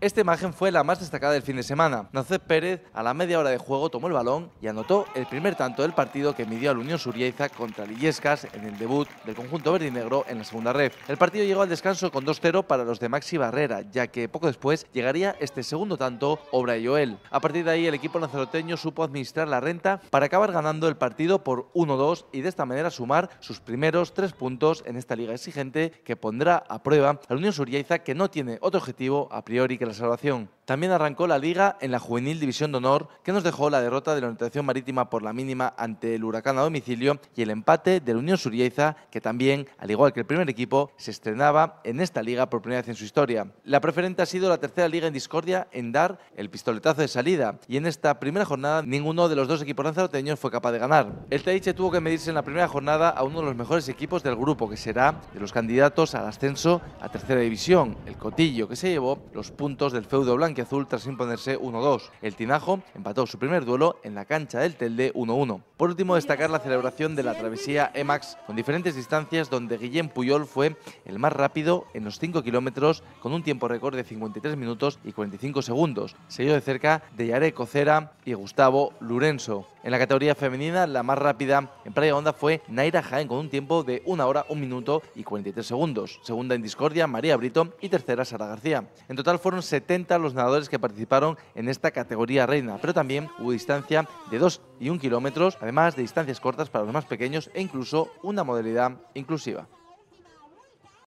Esta imagen fue la más destacada del fin de semana. Nacet Pérez, a la media hora de juego, tomó el balón y anotó el primer tanto del partido que midió al Unión Suriaiza contra Lillescas en el debut del conjunto verde y negro en la segunda red. El partido llegó al descanso con 2-0 para los de Maxi Barrera, ya que poco después llegaría este segundo tanto, obra de Joel. A partir de ahí, el equipo lanzaroteño supo administrar la renta para acabar ganando el partido por 1-2 y de esta manera sumar sus primeros tres puntos en esta liga exigente que pondrá a prueba a la Unión Suriaiza, que no tiene otro objetivo a priori que la. También arrancó la liga en la Juvenil División de Honor, que nos dejó la derrota de la orientación marítima por la mínima ante el Huracán a domicilio y el empate de la Unión Suriaiza, que también, al igual que el primer equipo, se estrenaba en esta liga por primera vez en su historia. La preferente ha sido la tercera liga en discordia en dar el pistoletazo de salida, y en esta primera jornada ninguno de los dos equipos lanzaroteños fue capaz de ganar. El Teiche tuvo que medirse en la primera jornada a uno de los mejores equipos del grupo, que será de los candidatos al ascenso a tercera división, el Cotillo, que se llevó los puntos del feudo blanquiazul tras imponerse 1-2. El Tinajo empató su primer duelo en la cancha del Telde 1-1. Por último, destacar la celebración de la travesía EMAX con diferentes distancias donde Guillem Puyol fue el más rápido en los 5 kilómetros con un tiempo récord de 53 minutos y 45 segundos, seguido de cerca de Yare Cocera y Gustavo Lurenso. En la categoría femenina, la más rápida en Playa Honda fue Naira Jaén con un tiempo de 1 hora, 1 minuto y 43 segundos. Segunda en discordia, María Brito y tercera, Sara García. En total fueron 70 los que participaron en esta categoría reina, pero también hubo distancia de 2 y 1 kilómetros, además de distancias cortas para los más pequeños e incluso una modalidad inclusiva.